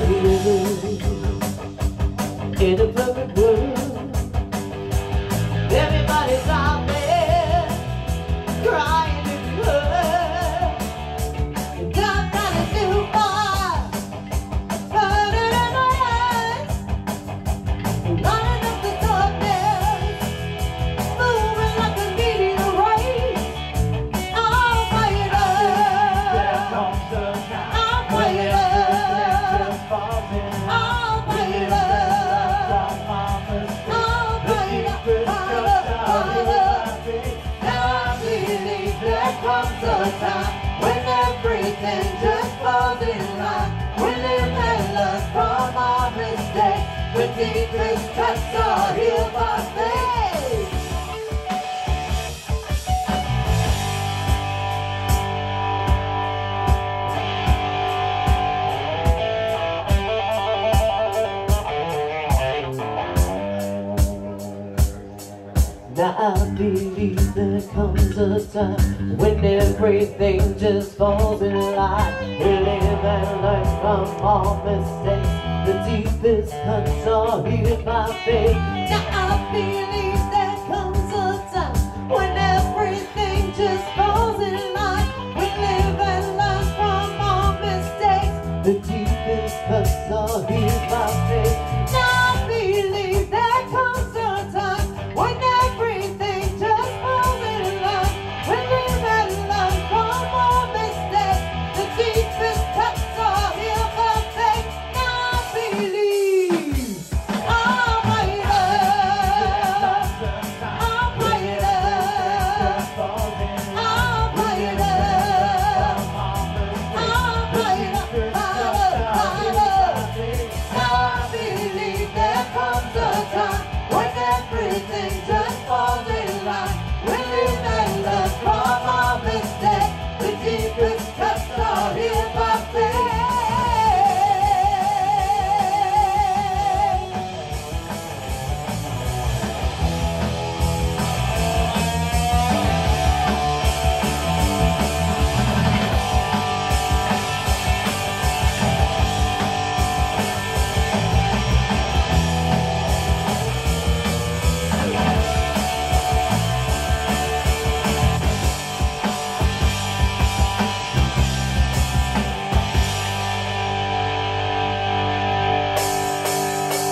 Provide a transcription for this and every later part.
I'd in a perfect world. Everybody's out. comes the time when everything just falls in line. From. When deepest cuts are healed by faith. Uh, when everything just falls in line. We live and learn from all mistakes. The deepest cuts are healed by faith. Now I believe.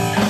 Bye.